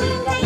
Come